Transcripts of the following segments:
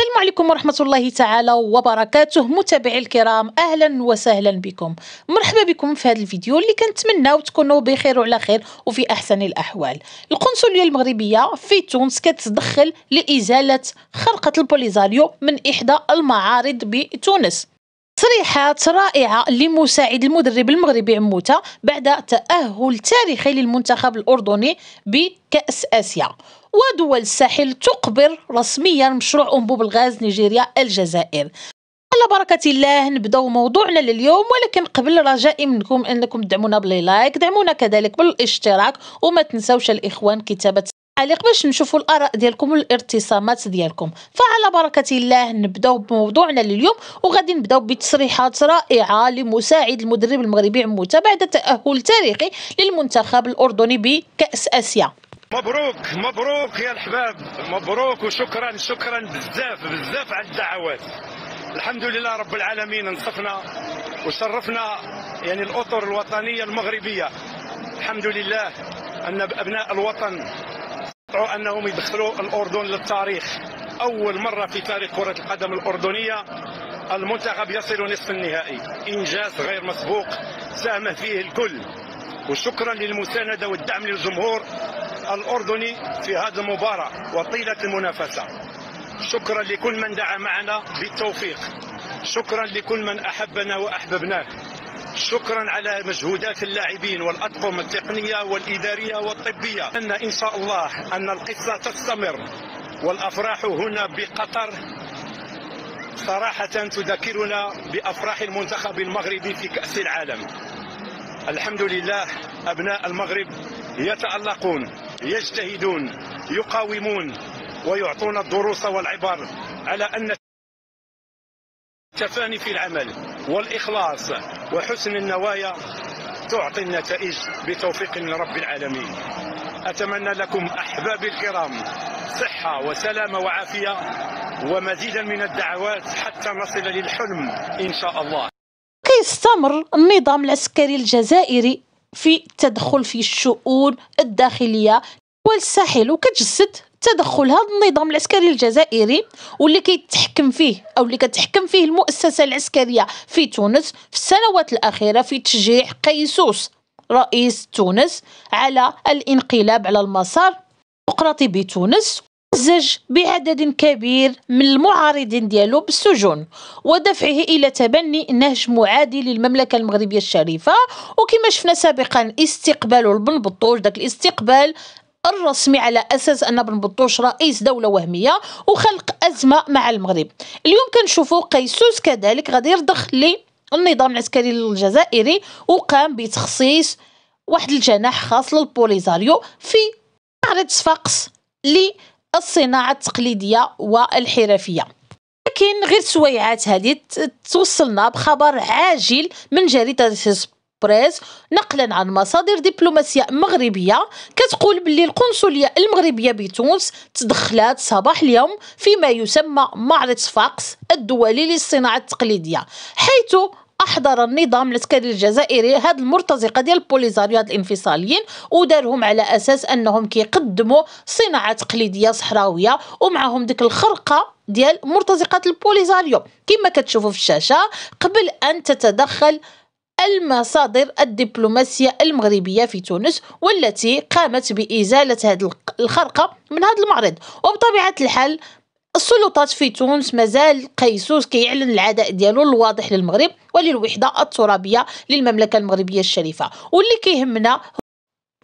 السلام عليكم ورحمة الله تعالى وبركاته. متابعي الكرام أهلا وسهلا بكم. مرحبا بكم في هذا الفيديو اللي كنتمناو تكونوا بخير وعلى خير وفي أحسن الأحوال. القنصلية المغربية في تونس كتدخل لإزالة خرقة البوليزاريو من إحدى المعارض بتونس. تصريحات رائعة لمساعد المدرب المغربي عموتة بعد تأهل تاريخي للمنتخب الأردني بكأس آسيا. ودول الساحل تقبر رسميا مشروع أنبوب الغاز نيجيريا الجزائر. على بركة الله نبداو موضوعنا لليوم ولكن قبل رجائي منكم أنكم تدعمونا باللايك دعمونا كذلك بالاشتراك وما تنسوش الإخوان كتابة تعليق باش نشوفوا الآراء ديالكم والإرتسامات ديالكم. فعلى بركة الله نبداو بموضوعنا لليوم وغادي نبداو بتصريحات رائعة لمساعد المدرب المغربي عموته بعد تأهل تاريخي للمنتخب الأردني بكأس آسيا. مبروك مبروك يا الحباب. مبروك وشكرا شكرا بزاف بزاف على الدعوات. الحمد لله رب العالمين انصفنا وشرفنا يعني الأطر الوطنية المغربية. الحمد لله أن أبناء الوطن استطاعوا أنهم يدخلوا الأردن للتاريخ. أول مرة في تاريخ كرة القدم الأردنية المنتخب يصل نصف النهائي. إنجاز غير مسبوق ساهم فيه الكل. وشكرا للمساندة والدعم للجمهور. الأردني في هذه المباراة وطيلة المنافسة. شكرا لكل من دعا معنا بالتوفيق. شكرا لكل من أحبنا وأحببناه. شكرا على مجهودات اللاعبين والأطقم التقنية والإدارية والطبية. أن إن شاء الله أن القصة تستمر والأفراح هنا بقطر صراحة تذكرنا بأفراح المنتخب المغربي في كأس العالم. الحمد لله أبناء المغرب يتألقون. يجتهدون يقاومون ويعطون الدروس والعبر على أن التفاني في العمل والإخلاص وحسن النوايا تعطي النتائج بتوفيق من رب العالمين. أتمنى لكم أحبابي الكرام صحة وسلامة وعافية ومزيدا من الدعوات حتى نصل للحلم إن شاء الله. كيستمر النظام العسكري الجزائري. في التدخل في الشؤون الداخلية والساحل وكتجسد تدخل هذا النظام العسكري الجزائري واللي كيتحكم فيه أو اللي كتحكم فيه المؤسسة العسكرية في تونس في السنوات الأخيرة في تشجيع قيسوس رئيس تونس على الانقلاب على المسار الديمقراطي بتونس. زج بعدد كبير من المعارضين ديالو بالسجون ودفعه إلى تبني نهج معادي للمملكة المغربية الشريفة. وكما شفنا سابقا استقبال بن بطوش داك الاستقبال الرسمي على أساس أن بن بطوش رئيس دولة وهمية وخلق أزمة مع المغرب. اليوم كنشوفوا قيسوس كذلك غادي يرضخ للنظام العسكري الجزائري وقام بتخصيص واحد الجناح خاص للبوليزاريو في معرض صفاقس للصناعه التقليدية والحرفية. لكن غير سويعات هذه توصلنا بخبر عاجل من جريدة بريس نقلا عن مصادر دبلوماسية مغربية. كتقول باللي القنصلية المغربية بتونس تدخلات صباح اليوم فيما يسمى معرض صفاقس الدولي للصناعة التقليدية حيث أحضر النظام العسكري الجزائري. هاد المرتزقة ديال البوليزاريو هاد الانفصاليين ودارهم على أساس أنهم كيقدموا صناعة تقليديه صحراوية ومعهم ديك الخرقة ديال مرتزقات البوليزاريو. كما كتشوفوا في الشاشة قبل أن تتدخل المصادر الدبلوماسية المغربية في تونس والتي قامت بإزالة هذه الخرقة من هذا المعرض. وبطبيعة الحال السلطات في تونس مازال قيسوس كيعلن العداء ديالو الواضح للمغرب وللوحدة الترابية للمملكة المغربية الشريفة. واللي كيهمنا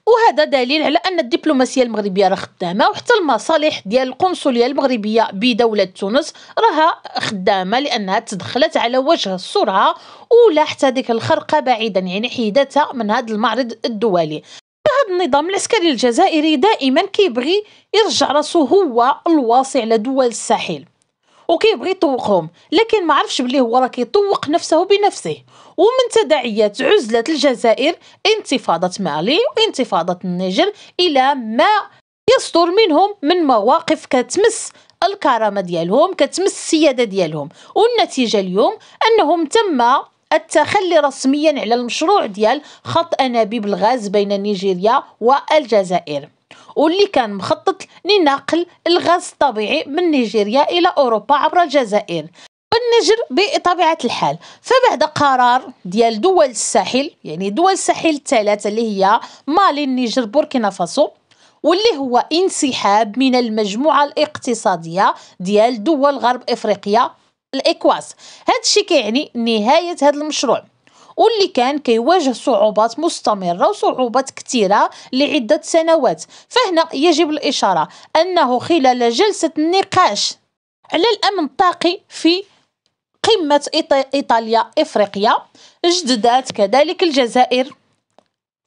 وهذا دليل على أن الدبلوماسية المغربية راه خدامة وحتى المصالح ديال القنصلية المغربية بدولة تونس راها خدامة لأنها تدخلت على وجه السرعة ولاحت هذيك الخرقة بعيدا يعني حيدتها من هذا المعرض الدولي. النظام العسكري الجزائري دائما كيبغي يرجع راسو هو الواصي على دول الساحل. وكيبغي يطوقهم لكن ما عرفش بلي هو راه كيطوق نفسه بنفسه. ومن تداعيات عزلة الجزائر انتفاضة مالي وانتفاضة النيجر إلى ما يصدر منهم من مواقف كتمس الكرامة ديالهم كتمس السيادة ديالهم. والنتيجة اليوم أنهم تم التخلي رسميا على المشروع ديال خط أنابيب الغاز بين نيجيريا والجزائر واللي كان مخطط لنقل الغاز الطبيعي من نيجيريا إلى أوروبا عبر الجزائر. والنجر بطبيعة الحال. فبعد قرار ديال دول الساحل يعني دول الساحل الثلاثة اللي هي مالي النيجر بوركينا فاسو واللي هو انسحاب من المجموعة الاقتصادية ديال دول غرب إفريقيا. الاكواس هذا الشيء كيعني نهاية هذا المشروع واللي كان كيواجه صعوبات مستمرة وصعوبات كثيرة لعدة سنوات. فهنا يجب الإشارة أنه خلال جلسة النقاش على الأمن الطاقي في قمة إيطاليا إفريقيا جددت كذلك الجزائر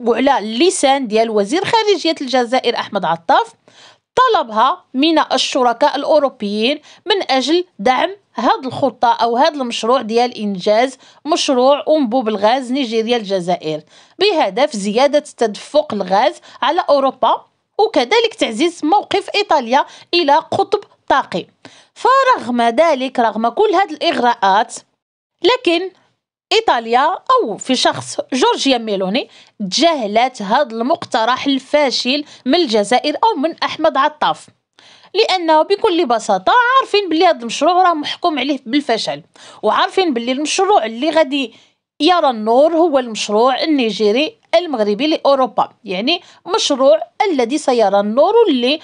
وعلى اللسان ديال وزير خارجية الجزائر أحمد عطاف طلبها من الشركاء الأوروبيين من أجل دعم هذه الخطة أو هذا المشروع ديال إنجاز مشروع أنبوب الغاز نيجيريا الجزائر بهدف زيادة تدفق الغاز على أوروبا وكذلك تعزيز موقف إيطاليا إلى قطب طاقي. فرغم ذلك رغم كل هذه الإغراءات لكن إيطاليا أو في شخص جورجيا ميلوني تجاهلت هذا المقترح الفاشل من الجزائر أو من أحمد عطاف. لأنه بكل بساطة عارفين بلي هذا المشروع راه محكوم عليه بالفشل وعارفين بلي المشروع اللي غادي يرى النور هو المشروع النيجيري المغربي لأوروبا يعني مشروع الذي سيرى النور اللي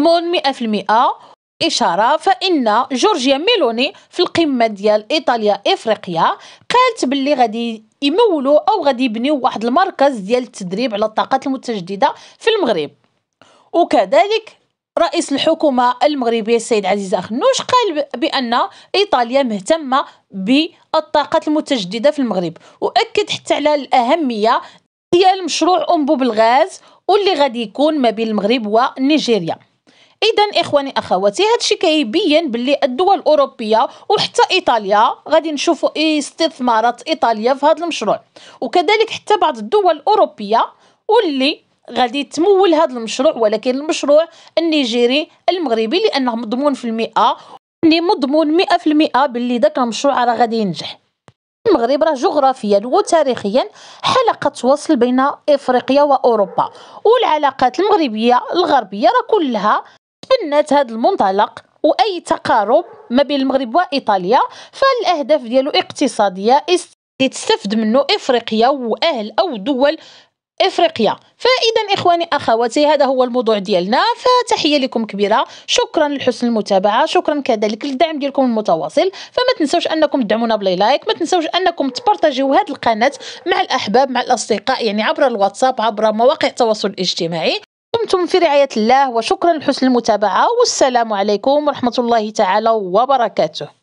مضمون 100% إشارة فإن جورجيا ميلوني في القمة ديال إيطاليا إفريقيا قالت باللي غادي يمولوا أو غادي يبنيو واحد المركز ديال التدريب على الطاقات المتجددة في المغرب. وكذلك رئيس الحكومة المغربية السيد عزيز أخنوش قال بأن إيطاليا مهتمة بالطاقات المتجددة في المغرب وأكد حتى على الأهمية ديال مشروع أنبوب الغاز واللي غادي يكون ما بين المغرب ونيجيريا. اذا إخواني أخواتي هادشي كيبين باللي الدول الأوروبية وحتى إيطاليا غادي نشوفوا استثمارات ايطاليا في هذا المشروع وكذلك حتى بعض الدول الأوروبية واللي غادي تمول هذا المشروع ولكن المشروع النيجيري المغربي لأنه مضمون في المئة اللي مضمون مئة في المئة باللي داك المشروع راه غادي ينجح. المغرب راه جغرافيا وتاريخيا حلقة وصل بين إفريقيا وأوروبا والعلاقات المغربية الغربية راه كلها تبنات هذا المنطلق وأي تقارب ما بين المغرب وإيطاليا فالأهداف ديالو اقتصادية تستفد منه إفريقيا وأهل أو دول إفريقيا. فإذا إخواني أخواتي هذا هو الموضوع ديالنا. فتحية لكم كبيرة. شكرا لحسن المتابعة. شكرا كذلك للدعم ديالكم المتواصل. فما تنسوش أنكم تدعمونا ب les likes. ما تنسوش أنكم تبارطاجيو هذه القناة مع الأحباب مع الأصدقاء يعني عبر الواتساب عبر مواقع التواصل الاجتماعي. دمتم في رعاية الله وشكرا لحسن المتابعة. والسلام عليكم ورحمة الله تعالى وبركاته.